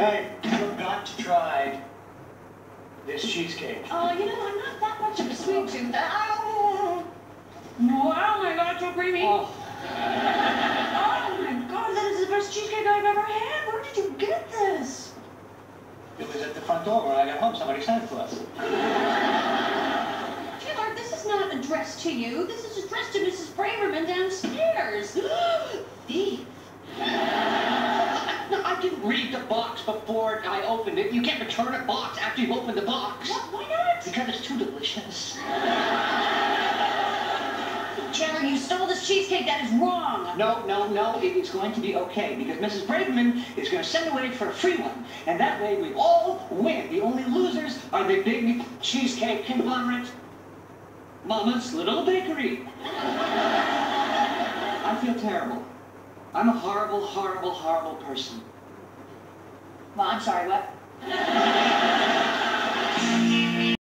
Hey, you've got to try this cheesecake. Oh, you know, I'm not that much of a sweet tooth. Oh, oh my God, so creamy. Oh, Oh my God, that is the best cheesecake I've ever had. Where did you get this? it was at the front door when I got home. Somebody sent it to us. Chandler, this is not addressed to you. This is addressed to Mrs. Braverman downstairs. Thief. No, I didn't read the box before I opened it. You can't return a box after you've opened the box. What? Why not? Because it's too delicious. Chandler, you stole this cheesecake. That is wrong. No, no, no, it is going to be okay because Mrs. Braverman is going to send away for a free one. And that way we all win. The only losers are the big cheesecake conglomerate. Mama's Little Bakery. I feel terrible. I'm a horrible, horrible, horrible person. Well, I'm sorry, what?